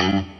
time